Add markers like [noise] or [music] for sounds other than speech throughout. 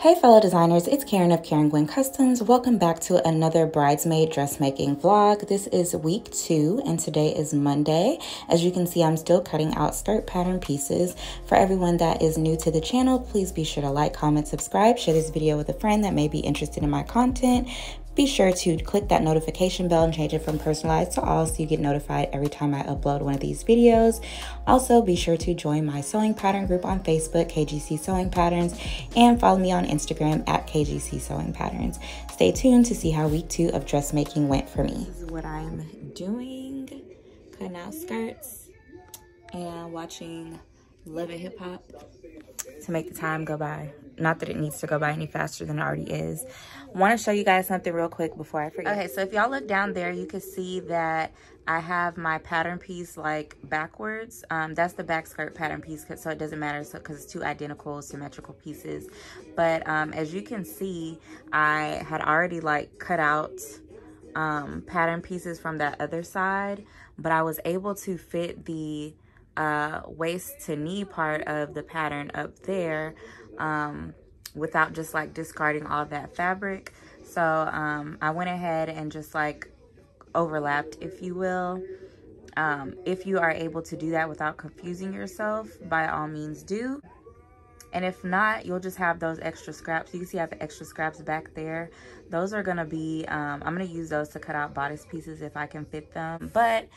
Hey fellow designers, it's Karen of Karen Guinn Customs. Welcome back to another bridesmaid dressmaking vlog. This is week two and today is Monday. As you can see, I'm still cutting out skirt pattern pieces. For everyone that is new to the channel, please be sure to like, comment, subscribe, share this video with a friend that may be interested in my content. Be sure to click that notification bell and change it from personalized to all so you get notified every time I upload one of these videos. Also, be sure to join my sewing pattern group on Facebook, KGC Sewing Patterns, and follow me on Instagram at KGC Sewing Patterns. Stay tuned to see how week two of dressmaking went for me. This is what I'm doing, cutting out skirts and watching Love and Hip Hop to make the time go by. Not that it needs to go by any faster than it already is. Want to show you guys something real quick before I forget. Okay, so if y'all look down there, you can see that I have my pattern piece like backwards. Um, that's the back skirt pattern piece, so it doesn't matter because so, it's two identical symmetrical pieces. But um, as you can see, I had already like cut out um, pattern pieces from that other side, but I was able to fit the uh, waist to knee part of the pattern up there um, without just like discarding all that fabric. So um, I went ahead and just like overlapped, if you will. Um, if you are able to do that without confusing yourself, by all means do. And if not, you'll just have those extra scraps. You can see I have the extra scraps back there. Those are to be, um, I'm to use those to cut out bodice pieces if I can fit them. But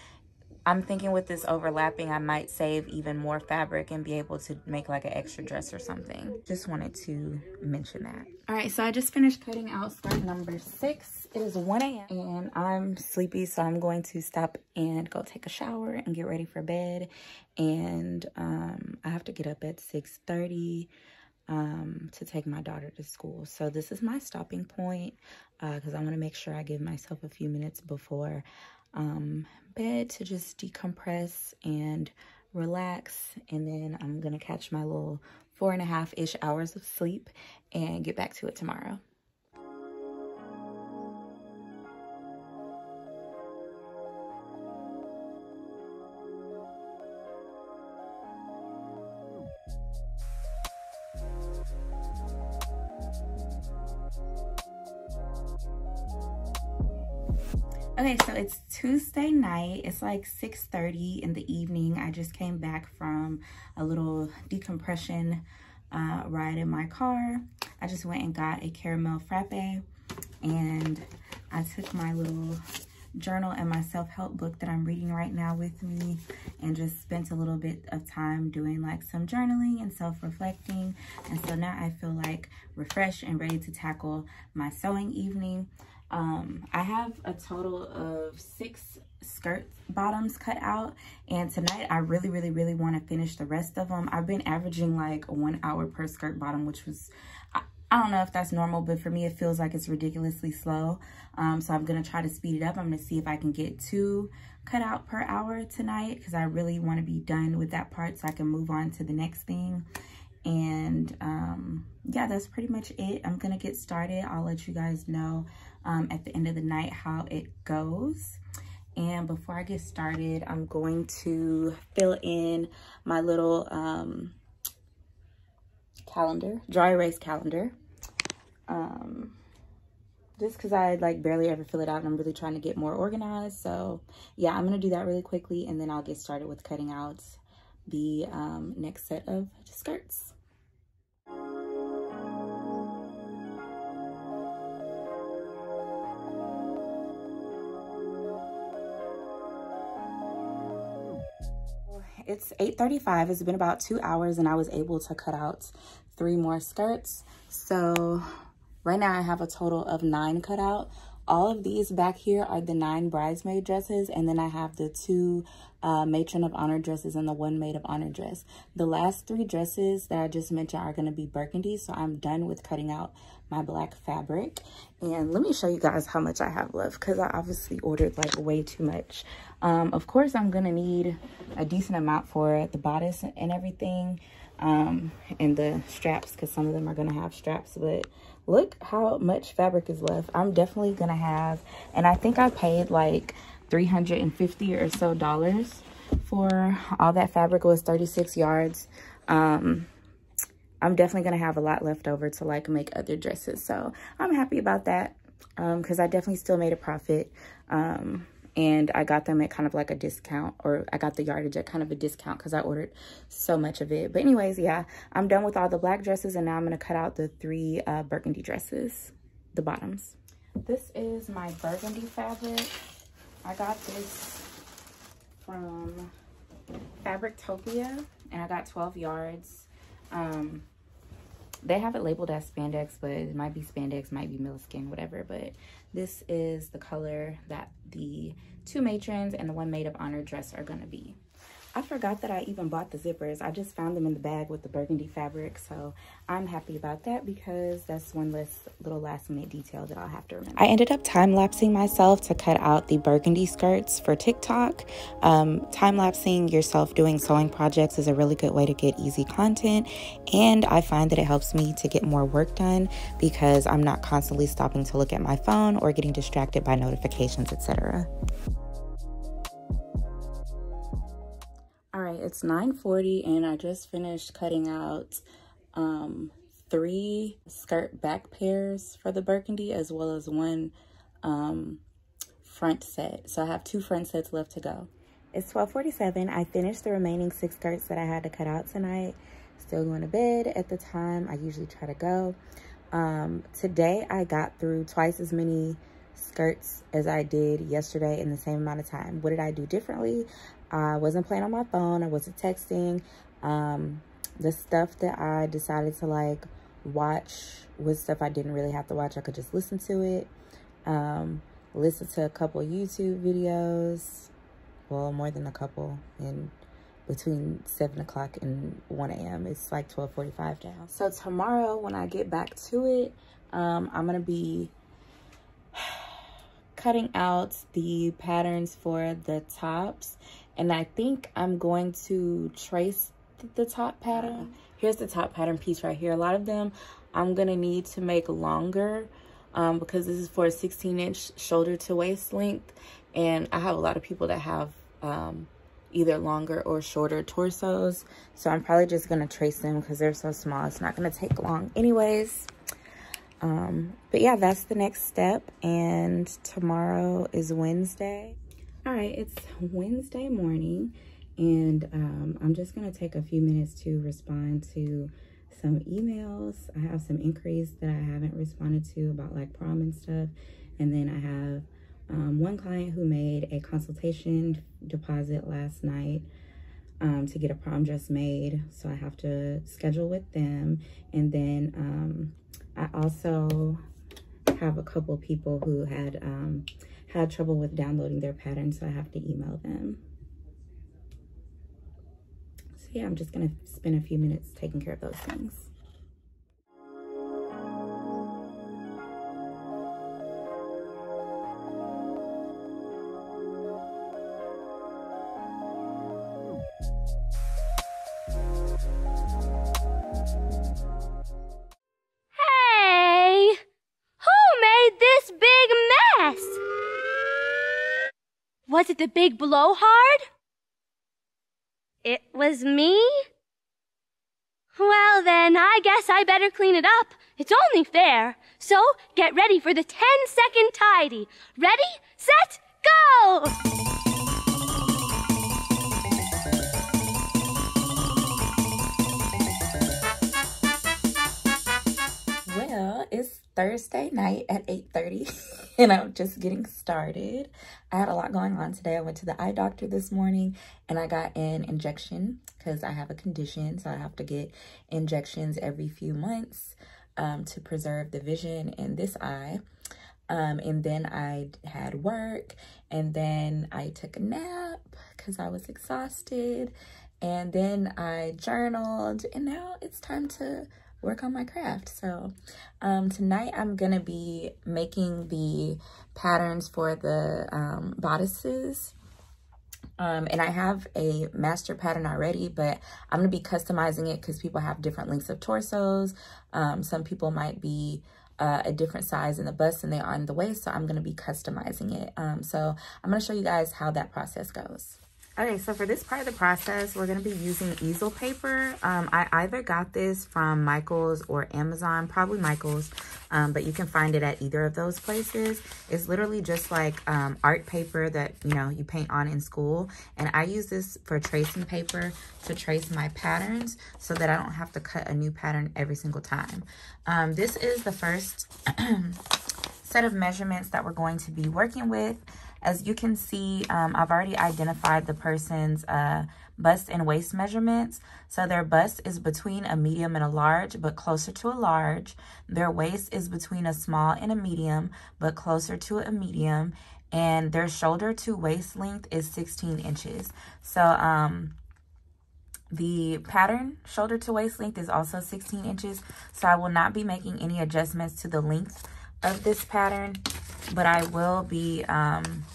I'm thinking with this overlapping, I might save even more fabric and be able to make like an extra dress or something. Just wanted to mention that. All right, so I just finished cutting out skirt number six. It is 1 a.m. and I'm sleepy, so I'm going to stop and go take a shower and get ready for bed. And um, I have to get up at 6.30 um, to take my daughter to school. So this is my stopping point because uh, I want to make sure I give myself a few minutes before um, bed to just decompress and relax. And then I'm going to catch my little four and a half-ish hours of sleep and get back to it tomorrow. Night. It's like 6.30 in the evening. I just came back from a little decompression uh, ride in my car. I just went and got a caramel frappe and I took my little journal and my self-help book that I'm reading right now with me and just spent a little bit of time doing like some journaling and self-reflecting. And so now I feel like refreshed and ready to tackle my sewing evening. Um, I have a total of six skirt bottoms cut out. And tonight I really really really want to finish the rest of them I've been averaging like one hour per skirt bottom which was I, don't know if that's normal but for me it feels like it's ridiculously slow. Um, so I'm gonna try to speed it up. I'm gonna see if I can get two cut out per hour tonight because I really want to be done with that part so I can move on to the next thing. And um, yeah that's pretty much it. I'm gonna get started. I'll let you guys know um, at the end of the night how it goes. And before I get started, I'm going to fill in my little um, calendar, dry erase calendar. Um, just because I like barely ever fill it out and I'm really trying to get more organized. So yeah, I'm going to do that really quickly and then I'll get started with cutting out the um, next set of skirts. It's 8.35. It's been about two hours and I was able to cut out three more skirts. So right now I have a total of nine cut out. All of these back here are the nine bridesmaid dresses. And then I have the two uh, matron of honor dresses and the one maid of honor dress. The last three dresses that I just mentioned are going to be burgundy. So I'm done with cutting out my black fabric. And let me show you guys how much I have left because I obviously ordered like way too much. Um, of course, I'm going to need a decent amount for the bodice and everything um, and the straps because some of them are going to have straps. But look how much fabric is left. I'm definitely to have, and I think I paid like 350 or so dollars for all that fabric. It was 36 yards. Um, I'm definitely to have a lot left over to like make other dresses. So I'm happy about that Um because I definitely still made a profit. Um, and I got them at kind of like a discount or I got the yardage at kind of a discount because I ordered so much of it. But anyways, yeah, I'm done with all the black dresses and now I'm going to cut out the three uh, burgundy dresses, the bottoms. This is my burgundy fabric. I got this from Fabrictopia and I got 12 yards. Um, they have it labeled as spandex, but it might be spandex, might be moleskin, whatever. But this is the color that the two matrons and the one maid of honor dress are gonna be. I forgot that I even bought the zippers. I just found them in the bag with the burgundy fabric. So I'm happy about that because that's one less little last minute detail that I'll have to remember. I ended up time lapsing myself to cut out the burgundy skirts for TikTok. Um, time lapsing yourself doing sewing projects is a really good way to get easy content. And I find that it helps me to get more work done because I'm not constantly stopping to look at my phone or getting distracted by notifications, etc. it's 9.40 and I just finished cutting out um, three skirt back pairs for the burgundy as well as one um, front set. So I have two front sets left to go. It's 12.47. I finished the remaining six skirts that I had to cut out tonight. Still going to bed at the time I usually try to go. Um, today I got through twice as many skirts as I did yesterday in the same amount of time. What did I do differently? I wasn't playing on my phone. I wasn't texting. Um, the stuff that I decided to like watch was stuff I didn't really have to watch. I could just listen to it. Um, listen to a couple YouTube videos. Well, more than a couple. And between 7 o'clock and 1 a.m. It's like 12.45 now. So tomorrow when I get back to it, um, I'm going to be [sighs] cutting out the patterns for the tops and I think I'm going to trace the top pattern. Here's the top pattern piece right here. A lot of them I'm going to need to make longer um, because this is for a 16 inch shoulder to waist length. And I have a lot of people that have um, either longer or shorter torsos. So I'm probably just going to trace them because they're so small. It's not going to take long anyways. Um, but yeah, that's the next step. And tomorrow is Wednesday. All right, it's Wednesday morning, and um, I'm just going to take a few minutes to respond to some emails. I have some inquiries that I haven't responded to about like prom and stuff. And then I have um, one client who made a consultation deposit last night um, to get a prom dress made. So I have to schedule with them. And then um, I also have a couple people who had um, had trouble with downloading their pattern, so I have to email them. So yeah, I'm just gonna spend a few minutes taking care of those things. Big blowhard? It was me? Well then, I guess I better clean it up. It's only fair. So, get ready for the 10 second tidy. Ready, set, go! Well, it's Thursday night at 8.30 [laughs] and I'm just getting started. I had a lot going on today. I went to the eye doctor this morning and I got an injection because I have a condition. So I have to get injections every few months um, to preserve the vision in this eye. Um, and then I had work and then I took a nap because I was exhausted. And then I journaled and now it's time to work on my craft. So um, tonight I'm going to be making the patterns for the um, bodices. Um, and I have a master pattern already, but I'm going to be customizing it because people have different lengths of torsos. Um, some people might be uh, a different size in the bust than they are in the waist, so I'm going to be customizing it. Um, so I'm going to show you guys how that process goes. Okay, so for this part of the process, we're going to be using easel paper. Um, I either got this from Michael's or Amazon, probably Michael's, um, but you can find it at either of those places. It's literally just like um, art paper that, you know, you paint on in school. And I use this for tracing paper to trace my patterns so that I don't have to cut a new pattern every single time. Um, this is the first [clears throat] set of measurements that we're going to be working with. As you can see, um, I've already identified the person's uh, bust and waist measurements. So their bust is between a medium and a large, but closer to a large. Their waist is between a small and a medium, but closer to a medium. And their shoulder to waist length is 16 inches. So um, the pattern shoulder to waist length is also 16 inches. So I will not be making any adjustments to the length of this pattern, but I will be um,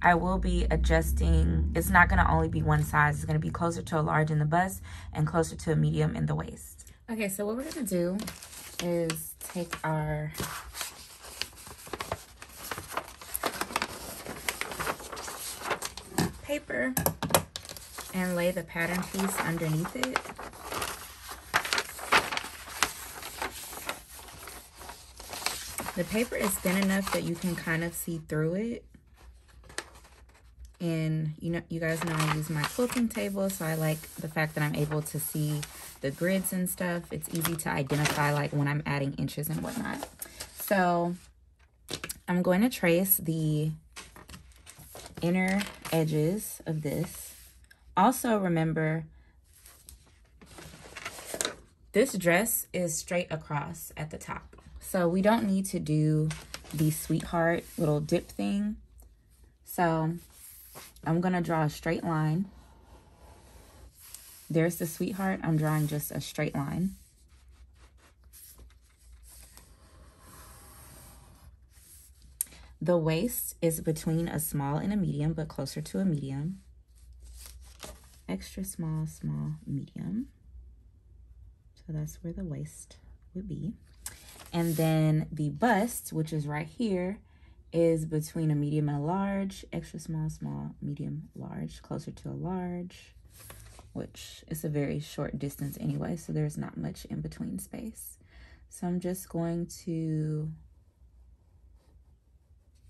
I will be adjusting. It's not going to only be one size. It's going to be closer to a large in the bust and closer to a medium in the waist. Okay, so what we're going to do is take our paper and lay the pattern piece underneath it. The paper is thin enough that you can kind of see through it. And you know, you guys know I use my quilting table, so I like the fact that I'm able to see the grids and stuff. It's easy to identify like when I'm adding inches and whatnot. So I'm going to trace the inner edges of this. Also remember, this dress is straight across at the top. So we don't need to do the sweetheart little dip thing. So I'm going to draw a straight line. There's the sweetheart. I'm drawing just a straight line. The waist is between a small and a medium, but closer to a medium. Extra small, small, medium. So that's where the waist would be. And then the bust, which is right here, is between a medium and a large, extra small, small, medium, large, closer to a large, which is a very short distance anyway, so there's not much in between space. So I'm just going to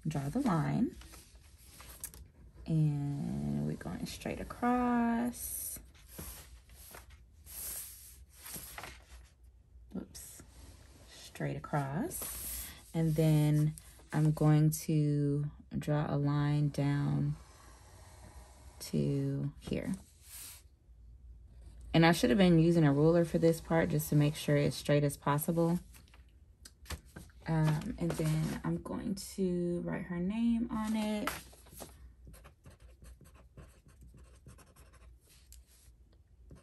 draw the line. And we're going straight across. Whoops straight across. And then I'm going to draw a line down to here. And I should have been using a ruler for this part just to make sure it's straight as possible. Um, and then I'm going to write her name on it.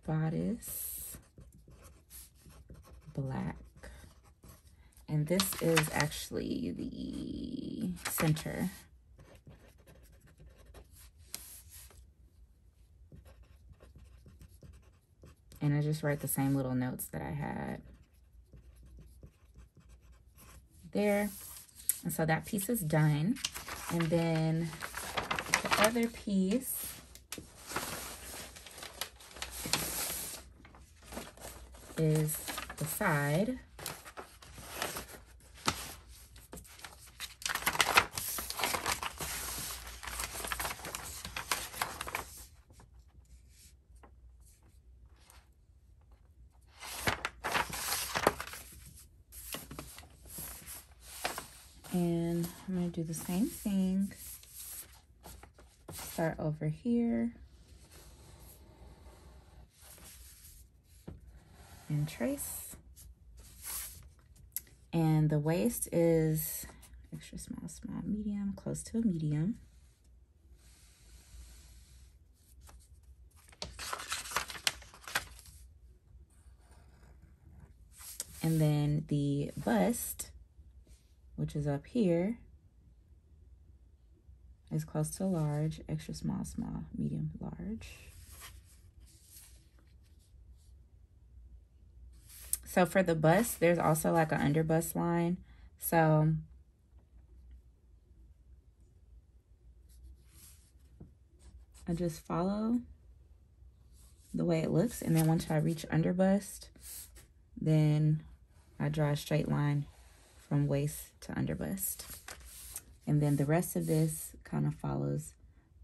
Bodice black and this is actually the center. And I just write the same little notes that I had there. And so that piece is done. And then the other piece is the side. And I'm going to do the same thing. Start over here. And trace. And the waist is extra small, small, medium, close to a medium. And then the bust which is up here, is close to large, extra small, small, medium, large. So for the bust, there's also like an under bust line. So I just follow the way it looks. And then once I reach under bust, then I draw a straight line from waist to under bust. And then the rest of this kind of follows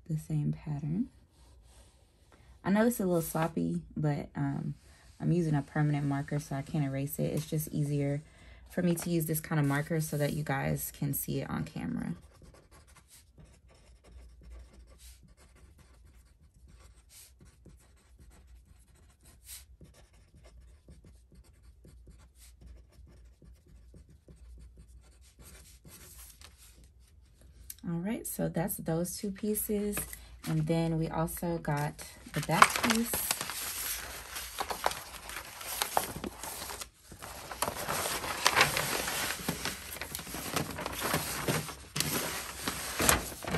the same pattern. I know is a little sloppy, but um, I'm using a permanent marker so I can't erase it. It's just easier for me to use this kind of marker so that you guys can see it on camera. All right, so that's those two pieces. And then we also got the back piece.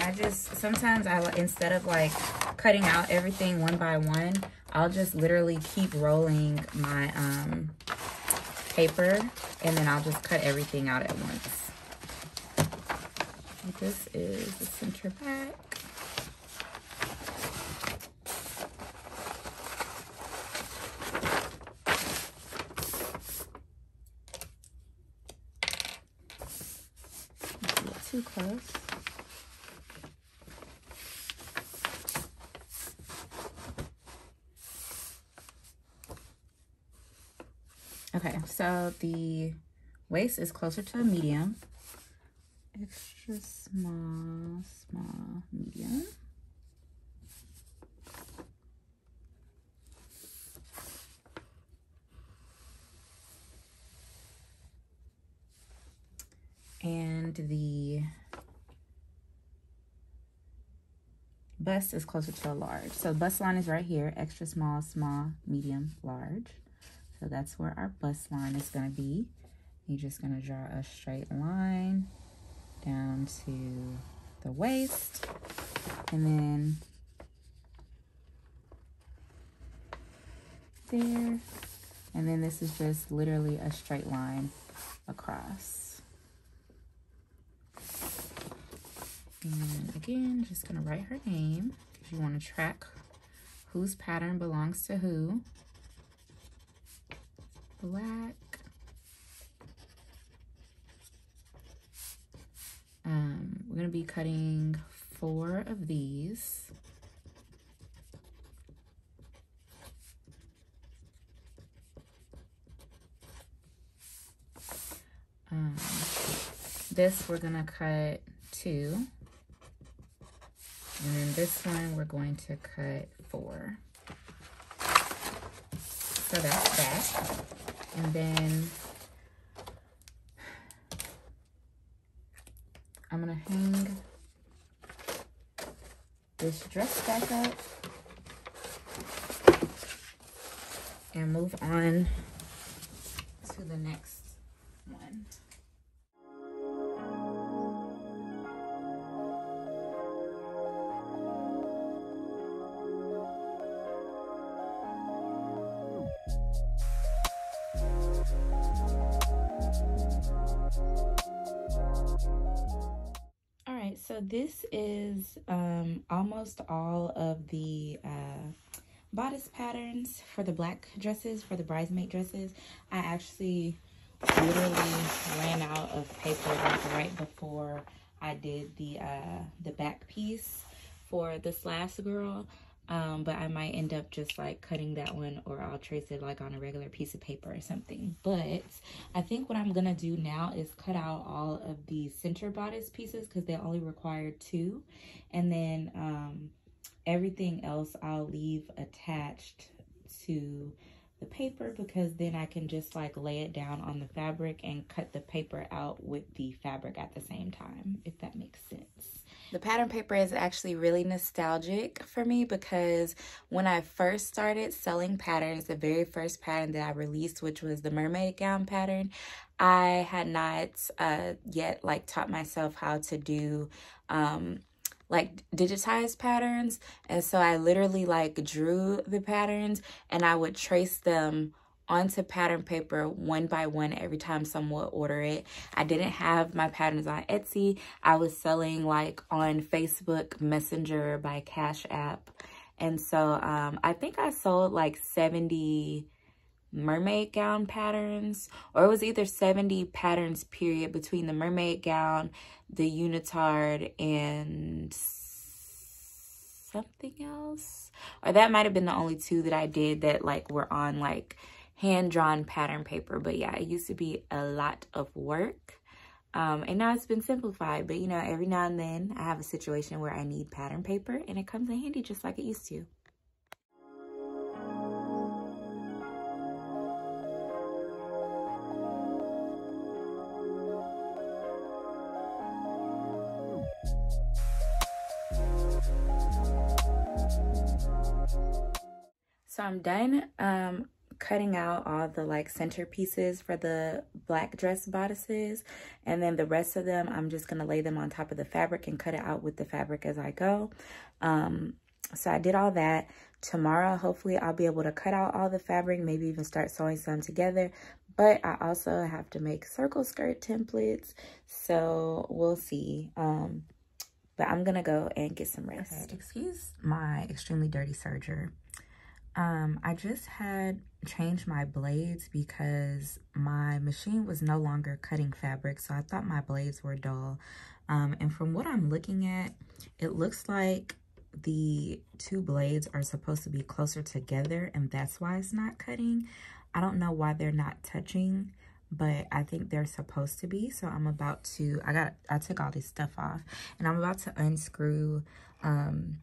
I just, sometimes I, instead of like cutting out everything one by one, I'll just literally keep rolling my um, paper and then I'll just cut everything out at once. This is the center back. too close. Okay, so the waist is closer to a medium extra small, small, medium. And the bust is closer to a large. So bust line is right here, extra small, small, medium, large. So that's where our bust line is gonna be. You're just gonna draw a straight line down to the waist and then there and then this is just literally a straight line across. And again just gonna write her name if you want to track whose pattern belongs to who. Black we're going to be cutting four of these. Um, this we're going to cut two. And then this one we're going to cut four. So that's that. And then I'm gonna hang this dress back up and move on to the next one. Is um, almost all of the uh, bodice patterns for the black dresses, for the bridesmaid dresses. I actually literally ran out of paper like right before I did the uh, the back piece for this last girl um, but I might end up just like cutting that one or I'll trace it like on a regular piece of paper or something. But I think what I'm going to do now is cut out all of the center bodice pieces because they only require two. And then um, everything else I'll leave attached to the paper because then I can just like lay it down on the fabric and cut the paper out with the fabric at the same time, if that makes sense. The pattern paper is actually really nostalgic for me because when I first started selling patterns, the very first pattern that I released, which was the mermaid gown pattern, I had not uh, yet like taught myself how to do um, like digitized patterns. And so I literally like drew the patterns and I would trace them onto pattern paper one by one every time someone would order it. I didn't have my patterns on Etsy. I was selling like on Facebook Messenger by Cash App. And so um, I think I sold like 70 mermaid gown patterns or it was either 70 patterns period between the mermaid gown, the unitard, and something else. Or that might have been the only two that I did that like were on like hand-drawn pattern paper. But yeah, it used to be a lot of work. Um, and now it's been simplified. But, you know, every now and then I have a situation where I need pattern paper and it comes in handy just like it used to. So I'm done um, cutting out all the like centerpieces for the black dress bodices. And then the rest of them, I'm just going to lay them on top of the fabric and cut it out with the fabric as I go. Um, so I did all that. Tomorrow, hopefully I'll be able to cut out all the fabric, maybe even start sewing some together. But I also have to make circle skirt templates. So we'll see. Um, but I'm going to go and get some rest. Okay, excuse my extremely dirty serger. Um, I just had changed my blades because my machine was no longer cutting fabric. So I thought my blades were dull. Um, and from what I'm looking at, it looks like the two blades are supposed to be closer together and that's why it's not cutting. I don't know why they're not touching, but I think they're supposed to be. So I'm about to, I got, I took all this stuff off and I'm about to unscrew, um,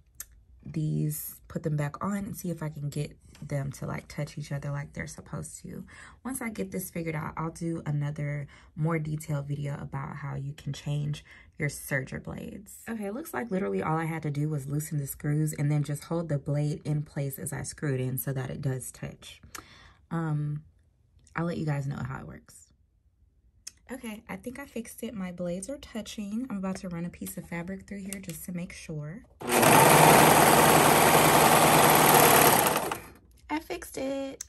these, put them back on and see if I can get them to like touch each other like they're supposed to. Once I get this figured out, I'll do another more detailed video about how you can change your serger blades. Okay, it looks like literally all I had to do was loosen the screws and then just hold the blade in place as I screwed in so that it does touch. Um, I'll let you guys know how it works. Okay, I think I fixed it. My blades are touching. I'm about to run a piece of fabric through here just to make sure. I fixed it.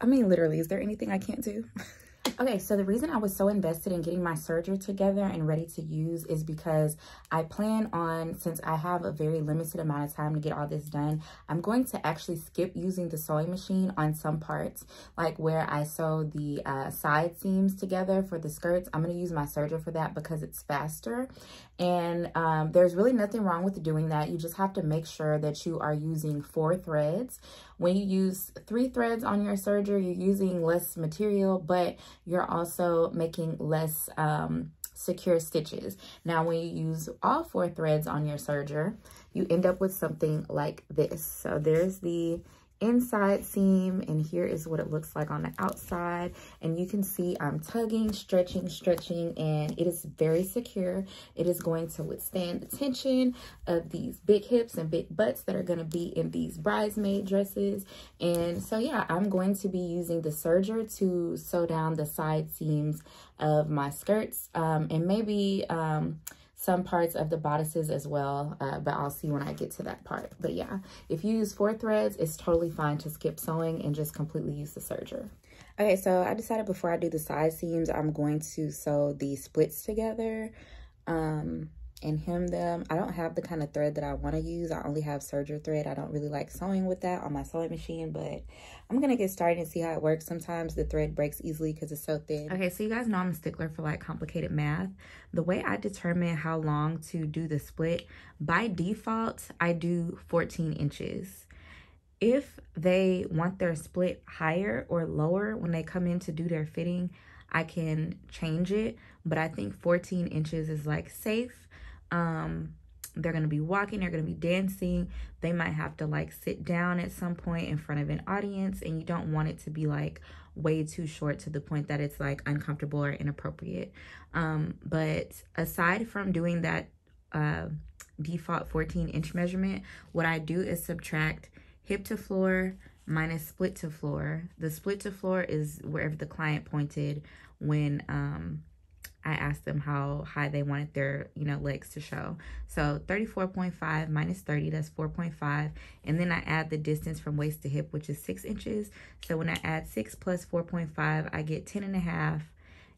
I mean, literally, is there anything I can't do? [laughs] Okay, so the reason I was so invested in getting my serger together and ready to use is because I plan on, since I have a very limited amount of time to get all this done, I'm going to actually skip using the sewing machine on some parts, like where I sew the uh, side seams together for the skirts. I'm going to use my serger for that because it's faster. And um, there's really nothing wrong with doing that. You just have to make sure that you are using four threads. When you use three threads on your serger, you're using less material, but you're also making less um, secure stitches. Now, when you use all four threads on your serger, you end up with something like this. So there's the inside seam and here is what it looks like on the outside. And you can see I'm tugging stretching stretching and it is very secure. It is going to withstand the tension of these big hips and big butts that are going to be in these bridesmaid dresses. And so yeah I'm going to be using the serger to sew down the side seams of my skirts. Um, and maybe um, some parts of the bodices as well, uh, but I'll see when I get to that part. But yeah, if you use four threads, it's totally fine to skip sewing and just completely use the serger. Okay, so I decided before I do the side seams, I'm going to sew the splits together. Um, and hem them. I don't have the kind of thread that I want to use. I only have serger thread. I don't really like sewing with that on my sewing machine, but I'm going to get started and see how it works. Sometimes the thread breaks easily because it's so thin. Okay, so you guys know I'm a stickler for like complicated math. The way I determine how long to do the split, by default, I do 14 inches. If they want their split higher or lower when they come in to do their fitting, I can change it, but I think 14 inches is like safe um they're going to be walking they're going to be dancing. They might have to like sit down at some point in front of an audience and you don't want it to be like way too short to the point that it's like uncomfortable or inappropriate. Um but aside from doing that uh default 14 inch measurement what i do is subtract hip to floor minus split to floor. The split to floor is wherever the client pointed when um I asked them how high they wanted their, you know, legs to show. So 34.5 minus 30, that's 4.5. And then I add the distance from waist to hip, which is six inches. So when I add six plus 4.5, I get 10 and a half.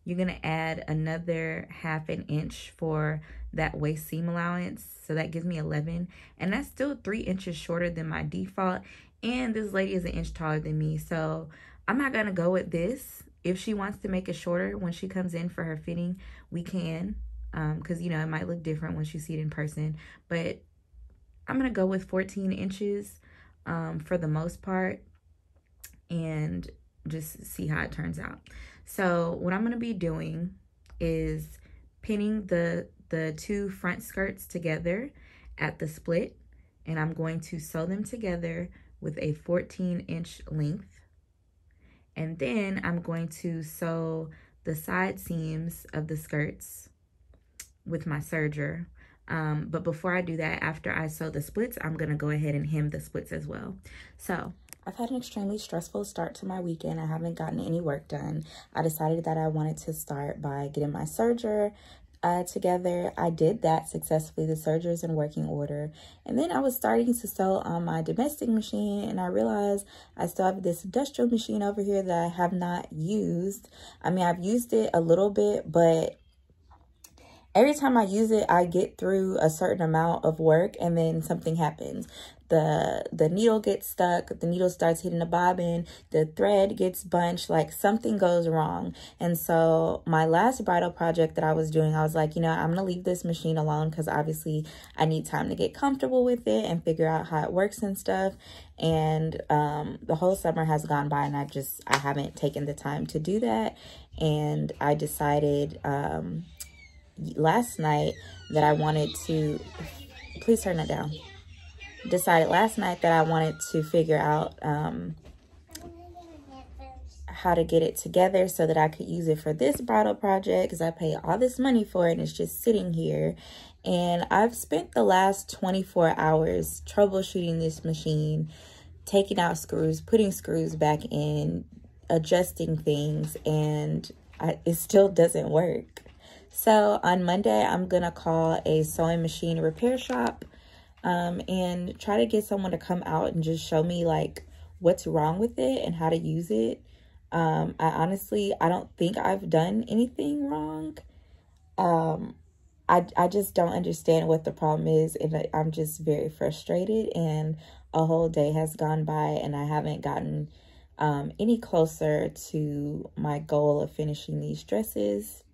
You're gonna add another half an inch for that waist seam allowance. So that gives me 11. And that's still three inches shorter than my default. And this lady is an inch taller than me. So I'm not gonna go with this if she wants to make it shorter when she comes in for her fitting, we can. Because, um, you know, it might look different once you see it in person. But I'm going to go with 14 inches um, for the most part and just see how it turns out. So what I'm going to be doing is pinning the, the two front skirts together at the split. And I'm going to sew them together with a 14 inch length and then I'm going to sew the side seams of the skirts with my serger. Um, but before I do that, after I sew the splits, I'm going to go ahead and hem the splits as well. So I've had an extremely stressful start to my weekend. I haven't gotten any work done. I decided that I wanted to start by getting my serger uh, together. I did that successfully. The serger is in working order. And then I was starting to sew on my domestic machine and I realized I still have this industrial machine over here that I have not used. I mean, I've used it a little bit, but every time I use it, I get through a certain amount of work and then something happens the the needle gets stuck the needle starts hitting the bobbin the thread gets bunched like something goes wrong. And so my last bridal project that i was doing i was like you know i'm gonna leave this machine alone because obviously i need time to get comfortable with it and figure out how it works and stuff. And um, the whole summer has gone by and i just i haven't taken the time to do that. And i decided um, last night that i wanted to please turn that down decided last night that I wanted to figure out um, how to get it together so that I could use it for this bridal project because I paid all this money for it and it's just sitting here. And I've spent the last 24 hours troubleshooting this machine, taking out screws, putting screws back in, adjusting things, and I, it still doesn't work. So on Monday, I'm going to call a sewing machine repair shop um, and try to get someone to come out and just show me like what's wrong with it and how to use it. Um, I honestly, I don't think I've done anything wrong. Um, I, I just don't understand what the problem is and I'm just very frustrated and a whole day has gone by and I haven't gotten um, any closer to my goal of finishing these dresses.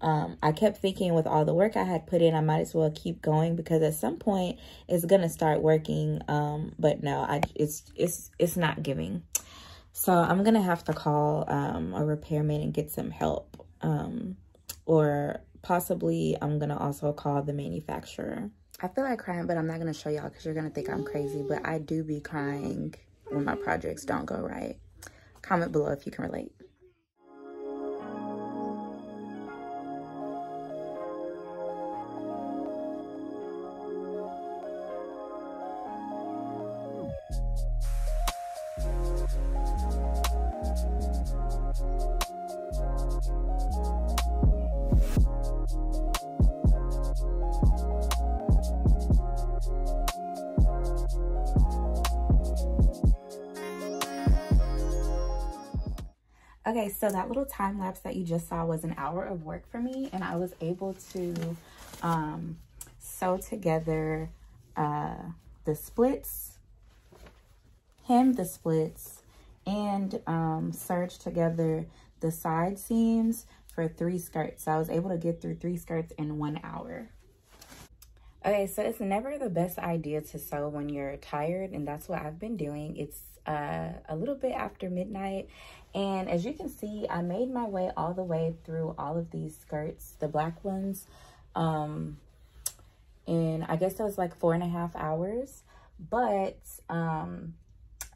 Um, I kept thinking with all the work I had put in, I might as well keep going because at some point it's gonna start working. Um, but no, I it's it's it's not giving. So I'm gonna have to call um, a repairman and get some help, um, or possibly I'm gonna also call the manufacturer. I feel like crying, but I'm not gonna show y'all because you're gonna think I'm crazy. But I do be crying when my projects don't go right. Comment below if you can relate. So that little time lapse that you just saw was an hour of work for me and I was able to um, sew together uh, the splits, hem the splits, and um, serge together the side seams for three skirts. So I was able to get through three skirts in one hour. Okay, so it's never the best idea to sew when you're tired, and that's what I've been doing. It's uh, a little bit after midnight. And as you can see, I made my way all the way through all of these skirts, the black ones. Um, and I guess that was like four and a half hours. But um,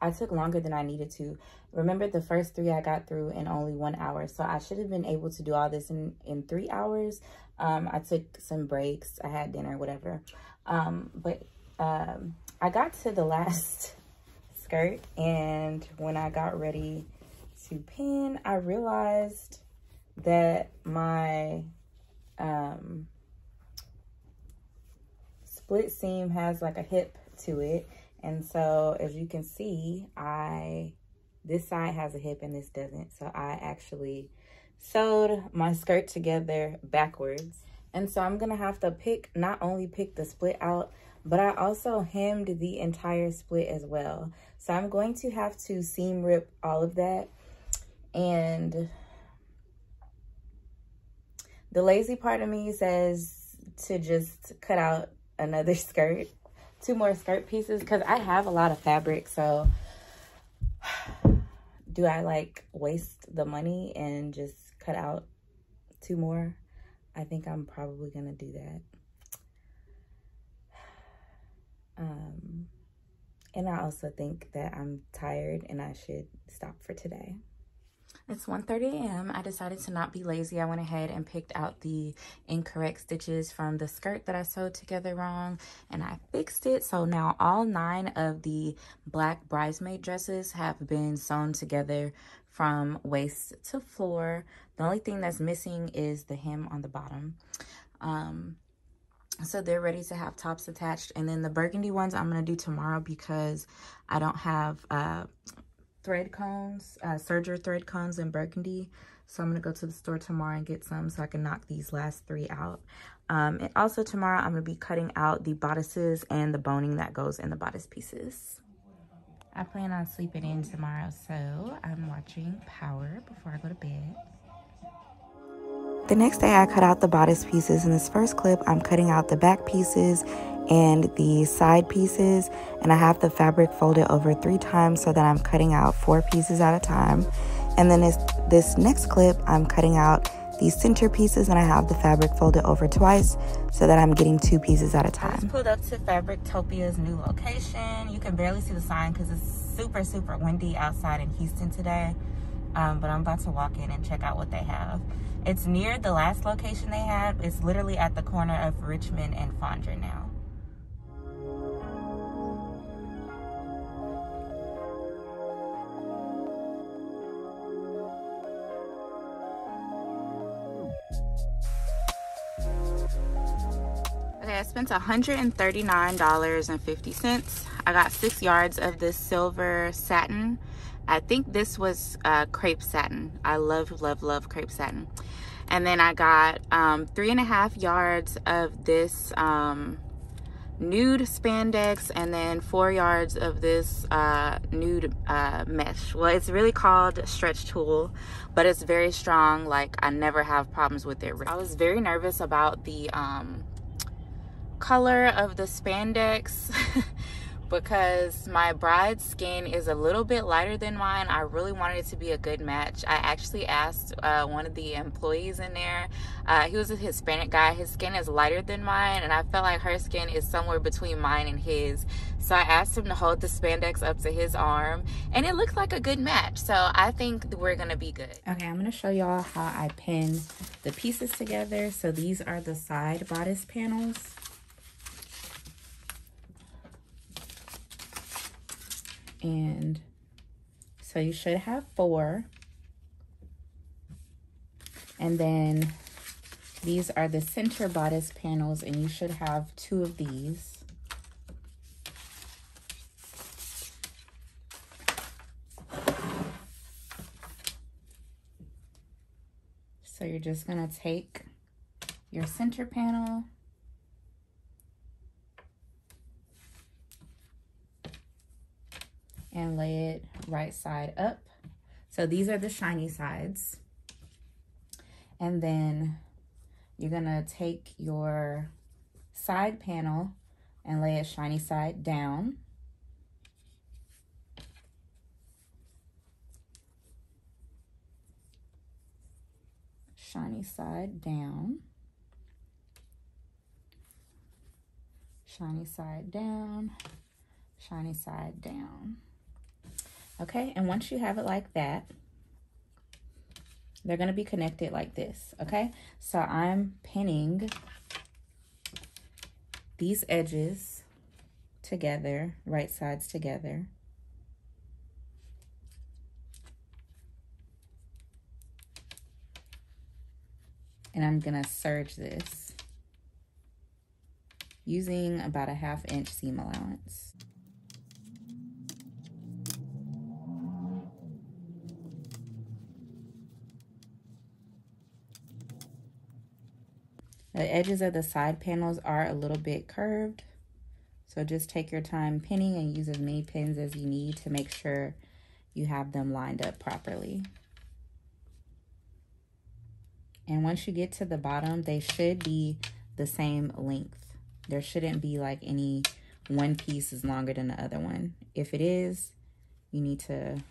I took longer than I needed to. Remember the first three I got through in only one hour. So I should have been able to do all this in, in three hours. Um, I took some breaks. I had dinner, whatever. Um, but um, I got to the last [laughs] skirt and when I got ready to pin, I realized that my um, split seam has like a hip to it. And so as you can see, I, this side has a hip and this doesn't. So I actually sewed my skirt together backwards. And so I'm gonna have to pick, not only pick the split out, but I also hemmed the entire split as well. So I'm going to have to seam rip all of that. And the lazy part of me says to just cut out another [laughs] skirt, two more skirt pieces, because I have a lot of fabric. So [sighs] do I like waste the money and just cut out two more? I think I'm probably going to do that. [sighs] Um, and I also think that I'm tired and I should stop for today. It's 1.30 a.m. I decided to not be lazy. I went ahead and picked out the incorrect stitches from the skirt that I sewed together wrong and I fixed it. So now all nine of the black bridesmaid dresses have been sewn together from waist to floor. The only thing that's missing is the hem on the bottom. Um, so they're ready to have tops attached. And then the burgundy ones I'm going to do tomorrow because I don't have uh, thread cones, uh, serger thread cones in burgundy. So I'm going to go to the store tomorrow and get some so I can knock these last three out. Um, and also tomorrow I'm going to be cutting out the bodices and the boning that goes in the bodice pieces. I plan on sleeping in tomorrow, so I'm watching Power before I go to bed. The next day I cut out the bodice pieces. In this first clip, I'm cutting out the back pieces and the side pieces and I have the fabric folded over three times so that I'm cutting out four pieces at a time. And then this, this next clip, I'm cutting out these center pieces and I have the fabric folded over twice so that I'm getting two pieces at a time. I just pulled up to Fabrictopia's new location. You can barely see the sign because it's super, super windy outside in Houston today. Um, but I'm about to walk in and check out what they have. It's near the last location they had. It's literally at the corner of Richmond and Fondren now. Okay, I spent $139.50. I got six yards of this silver satin. I think this was uh, crepe satin. I love, love, love crepe satin. And then I got um, three and a half yards of this um, nude spandex and then four yards of this uh, nude uh, mesh. Well, it's really called stretch tulle, but it's very strong. Like I never have problems with it. I was very nervous about the um, color of the spandex [laughs] because my bride's skin is a little bit lighter than mine. I really wanted it to be a good match. I actually asked uh, one of the employees in there, uh, he was a Hispanic guy. His skin is lighter than mine, and I felt like her skin is somewhere between mine and his. So I asked him to hold the spandex up to his arm, and it looked like a good match. So I think we're gonna be good. Okay, I'm gonna show y'all how I pin the pieces together. So these are the side bodice panels. And so you should have four. And then these are the center bodice panels and you should have two of these. So you're just gonna take your center panel and lay it right side up. So these are the shiny sides. And then you're gonna take your side panel and lay it shiny side down. Shiny side down. Shiny side down. Shiny side down. Okay, and once you have it like that, they're going to be connected like this, okay? So I'm pinning these edges together, right sides together. And I'm gonna serge this using about a half inch seam allowance. The edges of the side panels are a little bit curved. So just take your time pinning and use as many pins as you need to make sure you have them lined up properly. And once you get to the bottom, they should be the same length. There shouldn't be like any one piece is longer than the other one. If it is, you need to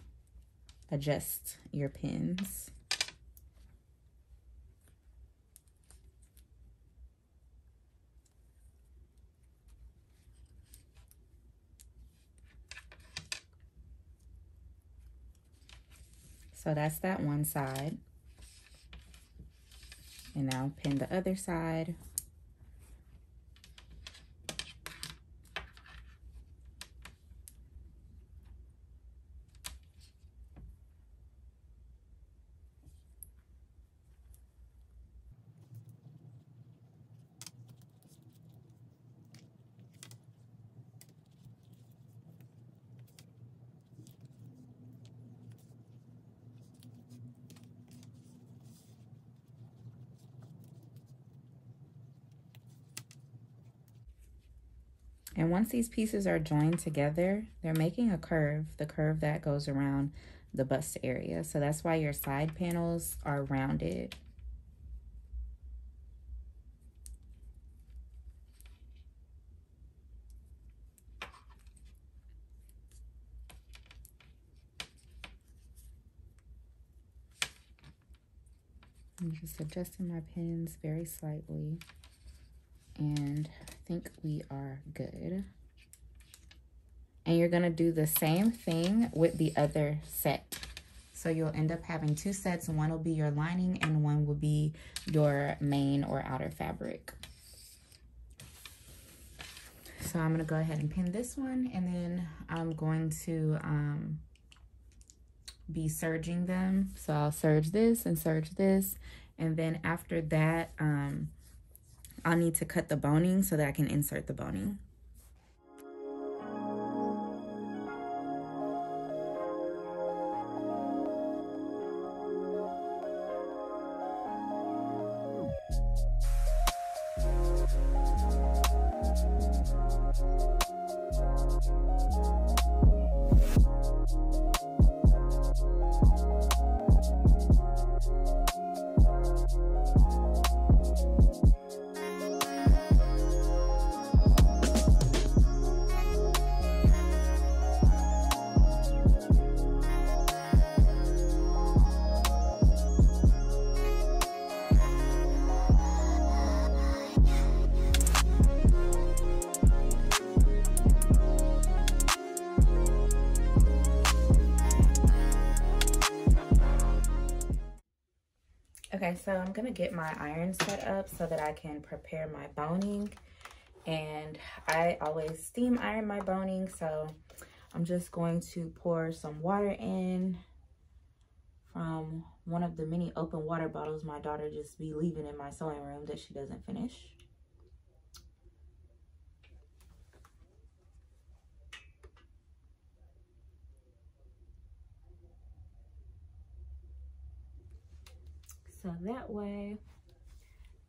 adjust your pins. So that's that one side. And now pin the other side. And once these pieces are joined together, they're making a curve, the curve that goes around the bust area. So that's why your side panels are rounded. I'm just adjusting my pins very slightly and I think we are good. And you're gonna do the same thing with the other set. So you'll end up having two sets. One will be your lining and one will be your main or outer fabric. So I'm gonna go ahead and pin this one and then I'm going to um, be serging them. So I'll serge this and serge this. And then after that, um, I'll need to cut the boning so that I can insert the boning. So I'm gonna get my iron set up so that I can prepare my boning. And I always steam iron my boning, so I'm just going to pour some water in from one of the many open water bottles my daughter just be leaving in my sewing room that she doesn't finish. So that way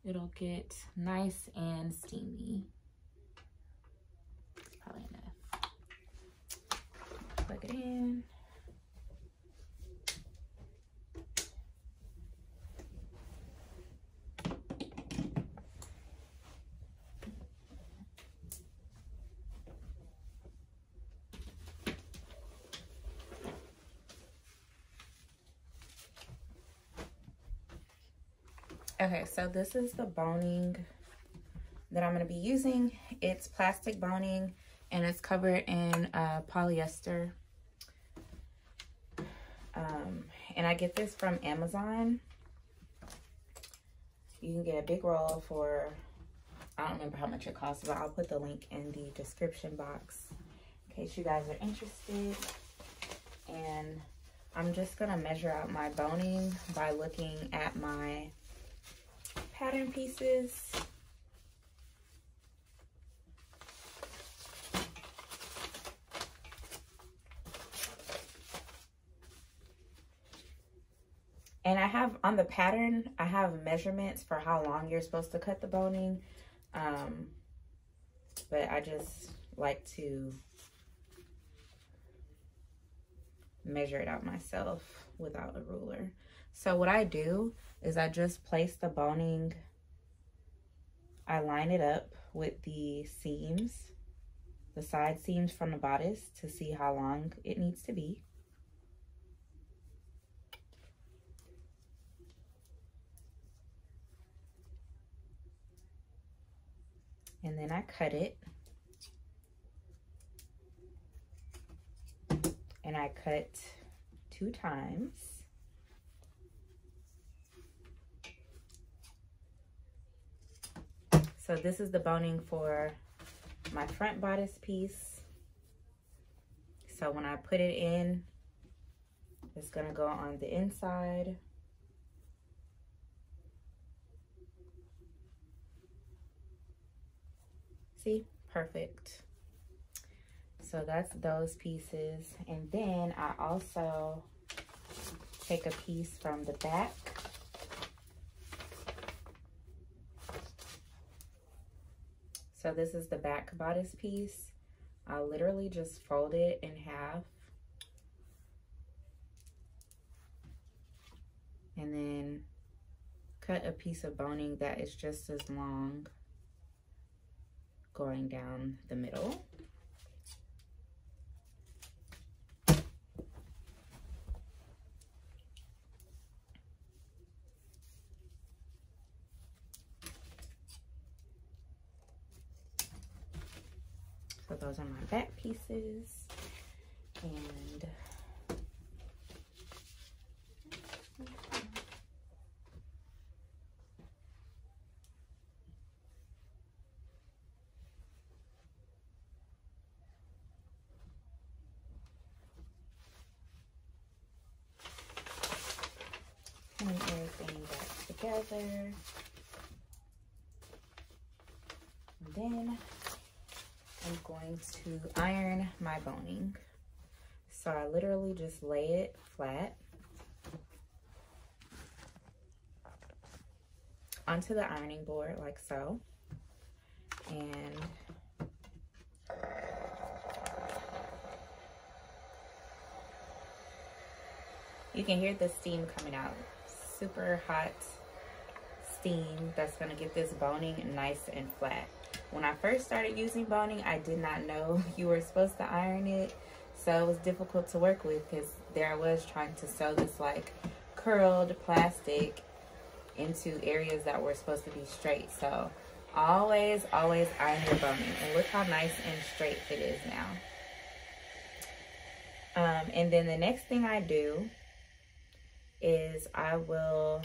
it'll get nice and steamy. Probably enough. Plug it in. Okay, so this is the boning that I'm going to be using. It's plastic boning and it's covered in uh, polyester. Um, and I get this from Amazon. You can get a big roll for, I don't remember how much it costs, but I'll put the link in the description box in case you guys are interested. And I'm just going to measure out my boning by looking at my pattern pieces. And I have on the pattern, I have measurements for how long you're supposed to cut the boning. Um, but I just like to measure it out myself without a ruler. So what I do is I just place the boning, I line it up with the seams, the side seams from the bodice to see how long it needs to be. And then I cut it. And I cut two times. So this is the boning for my front bodice piece. So when I put it in, it's gonna go on the inside. See, perfect. So that's those pieces. And then I also take a piece from the back. So this is the back bodice piece. I literally just fold it in half. And then cut a piece of boning that is just as long going down the middle. So those are my back pieces. And everything back together. And then I'm going to iron my boning. So I literally just lay it flat onto the ironing board like so. And you can hear the steam coming out. Super hot steam that's gonna get this boning nice and flat. When I first started using boning, I did not know [laughs] you were supposed to iron it. So it was difficult to work with because there I was trying to sew this like curled plastic into areas that were supposed to be straight. So always, always iron your boning. And look how nice and straight it is now. Um, and then the next thing I do is I will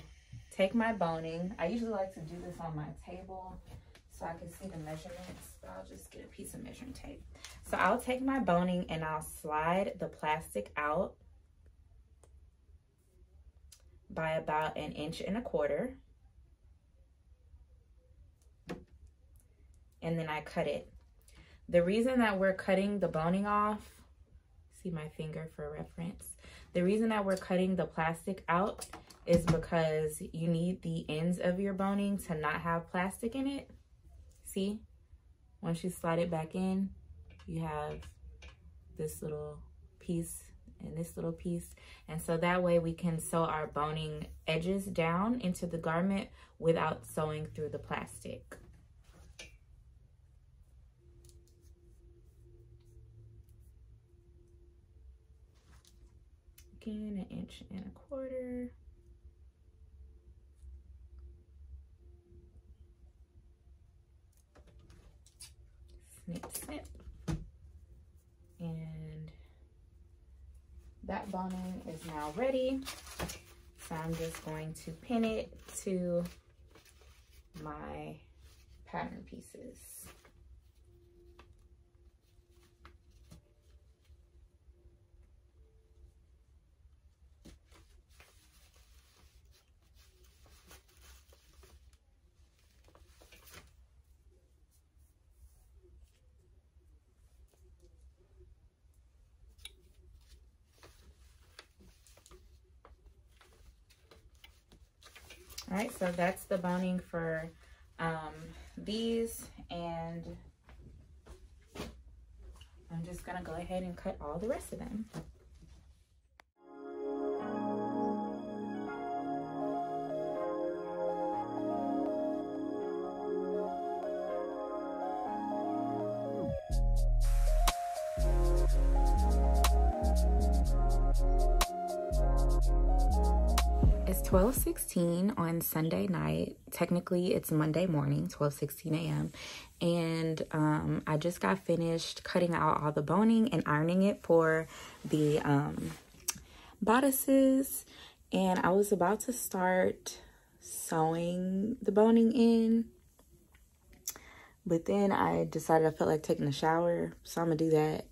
take my boning. I usually like to do this on my table so I can see the measurements. But I'll just get a piece of measuring tape. So I'll take my boning and I'll slide the plastic out by about an inch and a quarter. And then I cut it. The reason that we're cutting the boning off, see my finger for reference. The reason that we're cutting the plastic out is because you need the ends of your boning to not have plastic in it. See, once you slide it back in, you have this little piece and this little piece. And so that way we can sew our boning edges down into the garment without sewing through the plastic. Again, an inch and a quarter. Snip, snip. And that boning is now ready. So I'm just going to pin it to my pattern pieces. All right, so that's the boning for um, these and I'm just gonna go ahead and cut all the rest of them. 12:16 on Sunday night. Technically, it's Monday morning, 12:16 a.m. And um, I just got finished cutting out all the boning and ironing it for the um, bodices. And I was about to start sewing the boning in. But then I decided I felt like taking a shower, so I'm gonna do that.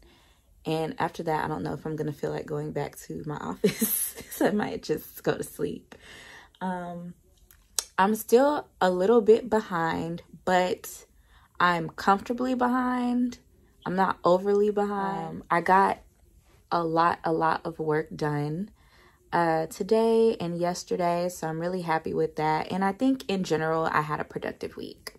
And after that, I don't know if I'm going to feel like going back to my [laughs] office. so [laughs] I might just go to sleep. Um, I'm still a little bit behind, but I'm comfortably behind. I'm not overly behind. Um, I got a lot, a lot of work done uh, today and yesterday. So I'm really happy with that. And I think in general, I had a productive week.